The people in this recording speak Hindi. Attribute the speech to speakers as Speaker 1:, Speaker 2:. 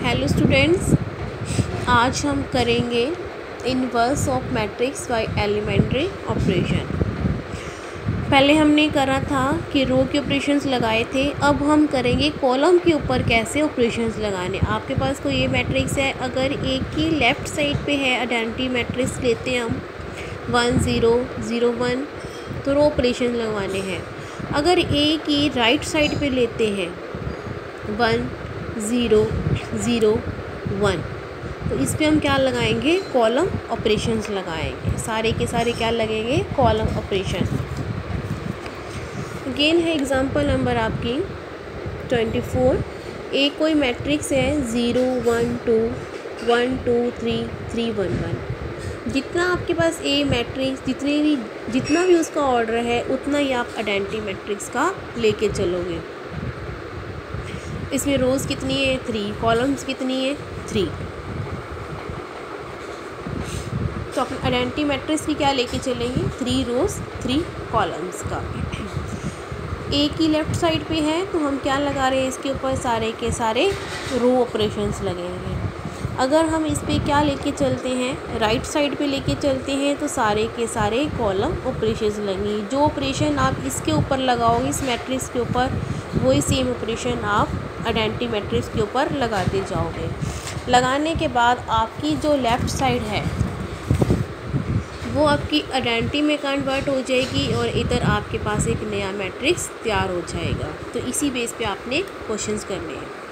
Speaker 1: हेलो स्टूडेंट्स आज हम करेंगे inverse of matrix by elementary operation पहले हमने करा था कि रो के ऑपरेशंस लगाए थे, अब हम करेंगे कॉलम के ऊपर कैसे ऑपरेशंस लगाने। आपके पास कोई ये मैट्रिक्स है? अगर एक की लेफ़्ट साइड पे है आइडेंटिटी मैट्रिक्स लेते हैं हम वन ज़ीरो ज़ीरो वन तो रो ऑपरेशन लगवाने हैं। अगर ए की राइट साइड पे लेते हैं वन ज़ीरो ज़ीरो वन। तो इस पर हम क्या लगाएँगे? कॉलम ऑपरेशंस लगाएँगे। सारे के सारे क्या लगेंगे? Column operation. अगेन है एग्जांपल नंबर आपकी ट्वेंटी फोर। एक कोई मैट्रिक्स है zero one two one two three three one one. जितना आपके पास ए मैट्रिक्स, जितने भी, जितना भी उसका ऑर्डर है, उतना ही आप आइडेंटिटी मैट्रिक्स का लेके चलोगे। इसमें रोज़ कितनी है? थ्री कॉलम्स कितनी है? थ्री तो अपन आइडेंटिटी मैट्रिक्स की क्या लेके चलेंगे? थ्री रोज़ थ्री कॉलम्स का। ए की लेफ़्ट साइड पे है तो हम क्या लगा रहे हैं? इसके ऊपर सारे के सारे रो ऑपरेशंस लगेंगे अगर हम इस पर क्या लेके चलते हैं? राइट साइड पे लेके चलते हैं तो सारे के सारे कॉलम ऑपरेशंस लगेंगे। जो ऑपरेशन आप इसके ऊपर लगाओगे, इस मैट्रिक्स के ऊपर वही सेम ऑपरेशन आप आइडेंटी मैट्रिक्स के ऊपर लगाते जाओगे। लगाने के बाद आपकी जो लेफ़्ट साइड है, वो आपकी आइडेंटी में कन्वर्ट हो जाएगी और इधर आपके पास एक नया मैट्रिक्स तैयार हो जाएगा। तो इसी बेस पे आपने क्वेश्चंस करने हैं।